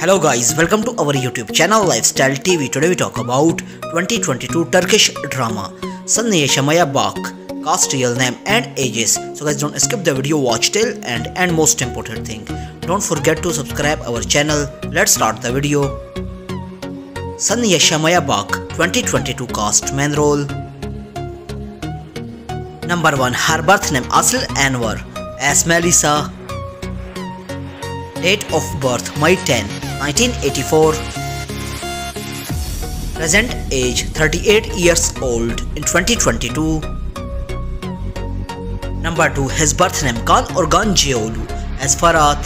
Hello guys, welcome to our YouTube channel Lifestyle TV. Today we talk about 2022 Turkish drama Sen Yaşamaya Bak. Cast real name and ages. So guys don't skip the video, watch till end and most important thing. Don't forget to subscribe our channel. Let's start the video. Sen Yaşamaya Bak 2022 cast main role. Number 1 Her birth name Aslı Enver as Melissa Date of birth May 10, 1984. Present age 38 years old in 2022. Number 2 His birth name Khan Organ Jeolu as Farhat.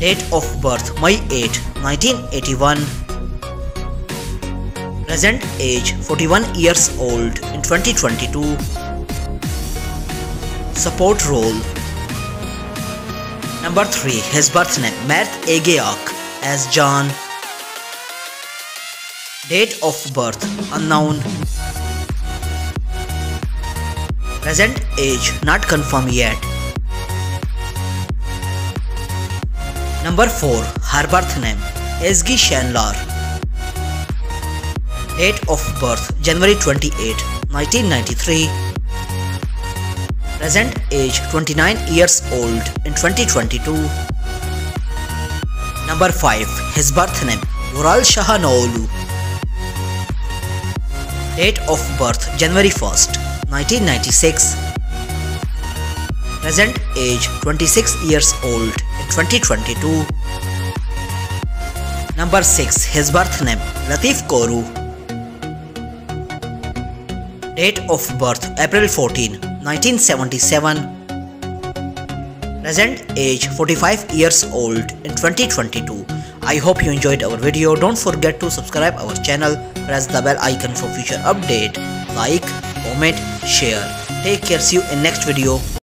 Date of birth May 8, 1981. Present age 41 years old in 2022. Support role Number 3. His birth name Mert Ege Ak as John. Date of birth unknown. Present age not confirmed yet. Number 4. Her birth name Ezgi Şenler. Date of birth January 28, 1993. Present age 29 years old in 2022. Number 5. His birth name Vural Shahanoğlu. Date of birth January 1st, 1996. Present age 26 years old in 2022. Number 6. His birth name Latif Koru. Date of birth April 14, 1977. Present age 45 years old in 2022. I hope you enjoyed our video. Don't forget to subscribe our channel. Press the bell icon for future update. Like, comment, share. Take care. See you in next video.